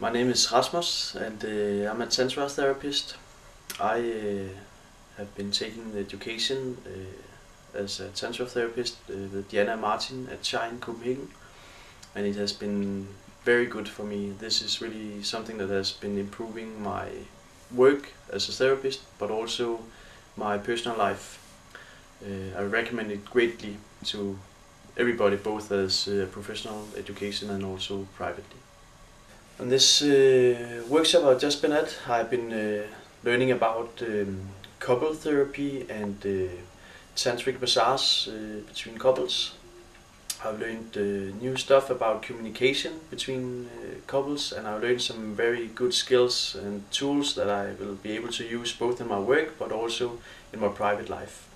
My name is Rasmus and uh, I'm a tantra therapist. I uh, have been taking the education uh, as a tantra therapist uh, with Diana Martin at Shine Copenhagen and it has been very good for me. This is really something that has been improving my work as a therapist but also my personal life. Uh, I recommend it greatly to everybody both as uh, professional education and also privately. On this uh, workshop I've just been at, I've been uh, learning about um, couple therapy and uh, tantric massage uh, between couples. I've learned uh, new stuff about communication between uh, couples and I've learned some very good skills and tools that I will be able to use both in my work but also in my private life.